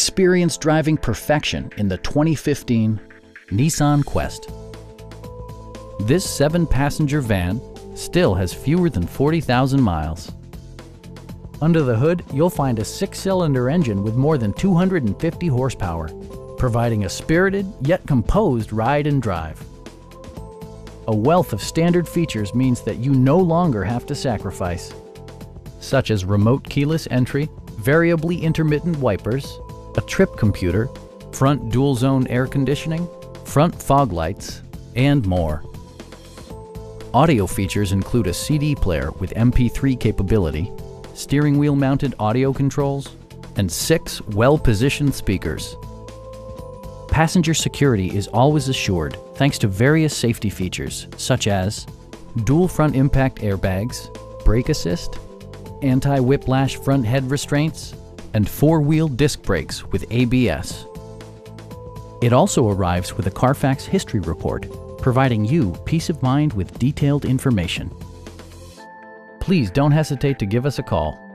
Experience driving perfection in the 2015 Nissan Quest. This seven-passenger van still has fewer than 40,000 miles. Under the hood, you'll find a six-cylinder engine with more than 250 horsepower, providing a spirited yet composed ride and drive. A wealth of standard features means that you no longer have to sacrifice, such as remote keyless entry, variably intermittent wipers, a trip computer, front dual zone air conditioning, front fog lights, and more. Audio features include a CD player with MP3 capability, steering wheel mounted audio controls, and six well-positioned speakers. Passenger security is always assured thanks to various safety features such as dual front impact airbags, brake assist, anti-whiplash front head restraints, and four-wheel disc brakes with ABS. It also arrives with a Carfax history report, providing you peace of mind with detailed information. Please don't hesitate to give us a call